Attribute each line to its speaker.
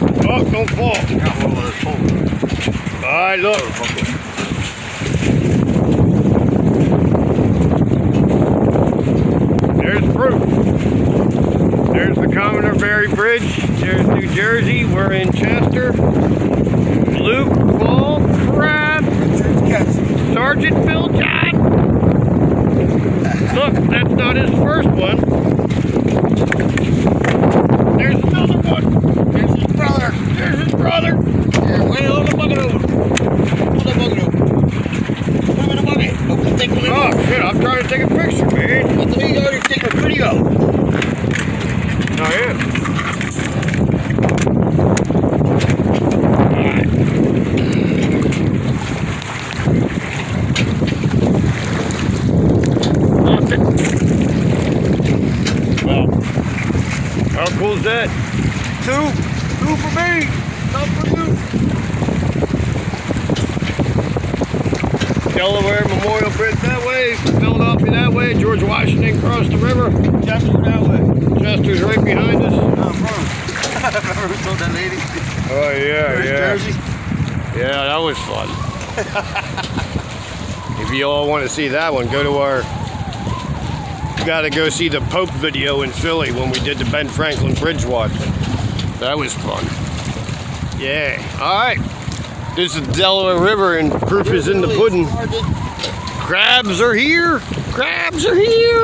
Speaker 1: Oh, don't fall. All right, look. There's proof. There's the Commodore Barry Bridge. There's New Jersey. We're in Chester. Luke Ball Crab. Sergeant Bill John. Look, that's not his first one. There's another one. There's his brother. There's his brother.
Speaker 2: Yeah, wait, hold the bucket over. Hold the bucket over.
Speaker 1: How cool is that?
Speaker 3: Two. Two for me. Not for you.
Speaker 1: Delaware Memorial Bridge that way, Philadelphia that way, George Washington across the river.
Speaker 3: Chester that way.
Speaker 1: Chester's right behind us.
Speaker 3: I'm from. Remember who told that lady?
Speaker 1: Oh yeah,
Speaker 3: There's
Speaker 1: yeah.
Speaker 3: Jersey.
Speaker 1: Yeah, that was fun. if you all want to see that one, go to our. Got to go see the Pope video in Philly when we did the Ben Franklin Bridge watch. That was fun. Yeah. All right. This is the Delaware River, and proof is in the pudding. Crabs are here. Crabs are here.